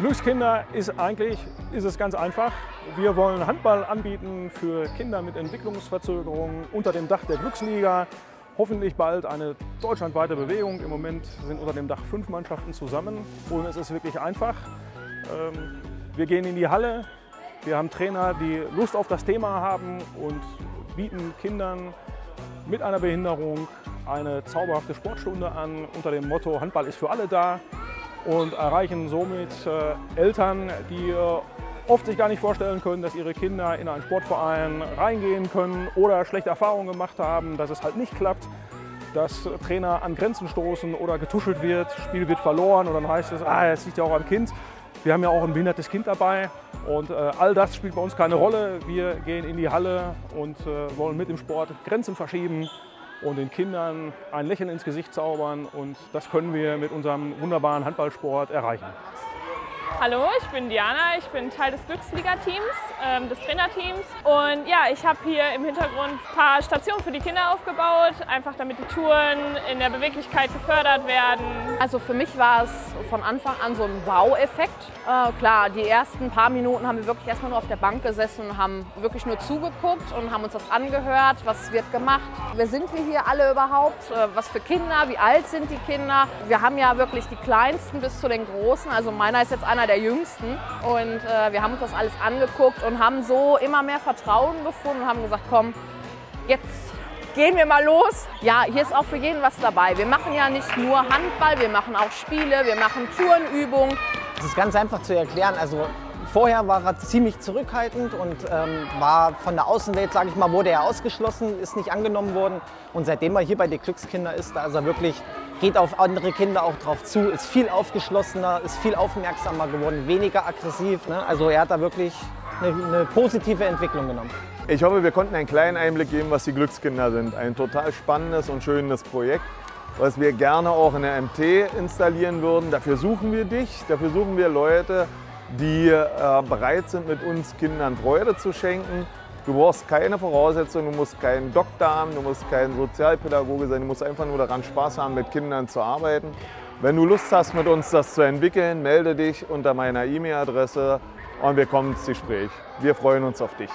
Glückskinder ist eigentlich ist es ganz einfach. Wir wollen Handball anbieten für Kinder mit Entwicklungsverzögerungen unter dem Dach der Glücksliga. Hoffentlich bald eine deutschlandweite Bewegung. Im Moment sind unter dem Dach fünf Mannschaften zusammen und es ist wirklich einfach. Ähm, wir gehen in die Halle, wir haben Trainer, die Lust auf das Thema haben und bieten Kindern mit einer Behinderung eine zauberhafte Sportstunde an unter dem Motto Handball ist für alle da und erreichen somit äh, Eltern, die äh, oft sich gar nicht vorstellen können, dass ihre Kinder in einen Sportverein reingehen können oder schlechte Erfahrungen gemacht haben, dass es halt nicht klappt, dass Trainer an Grenzen stoßen oder getuschelt wird, Spiel wird verloren und dann heißt es, ah, es liegt ja auch am Kind. Wir haben ja auch ein behindertes Kind dabei und äh, all das spielt bei uns keine Rolle. Wir gehen in die Halle und äh, wollen mit dem Sport Grenzen verschieben und den Kindern ein Lächeln ins Gesicht zaubern. Und das können wir mit unserem wunderbaren Handballsport erreichen. Hallo, ich bin Diana, ich bin Teil des Glücksliga-Teams, ähm, des Trainerteams. Und ja, ich habe hier im Hintergrund ein paar Stationen für die Kinder aufgebaut, einfach damit die Touren in der Beweglichkeit gefördert werden. Also für mich war es von Anfang an so ein Wow-Effekt. Äh, klar, die ersten paar Minuten haben wir wirklich erstmal nur auf der Bank gesessen, haben wirklich nur zugeguckt und haben uns das angehört, was wird gemacht. Wer sind wir hier alle überhaupt? Äh, was für Kinder? Wie alt sind die Kinder? Wir haben ja wirklich die Kleinsten bis zu den Großen. Also meiner ist jetzt einer der Jüngsten. Und äh, wir haben uns das alles angeguckt und haben so immer mehr Vertrauen gefunden und haben gesagt, komm, jetzt gehen wir mal los. Ja, hier ist auch für jeden was dabei. Wir machen ja nicht nur Handball, wir machen auch Spiele, wir machen Turnübungen. Das ist ganz einfach zu erklären. Also Vorher war er ziemlich zurückhaltend und ähm, war von der Außenwelt, sage ich mal, wurde er ausgeschlossen, ist nicht angenommen worden. Und seitdem er hier bei den Glückskinder ist, da ist er wirklich, geht auf andere Kinder auch drauf zu, ist viel aufgeschlossener, ist viel aufmerksamer geworden, weniger aggressiv. Ne? Also er hat da wirklich eine, eine positive Entwicklung genommen. Ich hoffe, wir konnten einen kleinen Einblick geben, was die Glückskinder sind. Ein total spannendes und schönes Projekt, was wir gerne auch in der MT installieren würden. Dafür suchen wir dich, dafür suchen wir Leute, die äh, bereit sind, mit uns Kindern Freude zu schenken. Du brauchst keine Voraussetzungen, du musst keinen Doktor haben, du musst kein Sozialpädagoge sein, du musst einfach nur daran Spaß haben, mit Kindern zu arbeiten. Wenn du Lust hast, mit uns das zu entwickeln, melde dich unter meiner E-Mail-Adresse und wir kommen ins Gespräch. Wir freuen uns auf dich.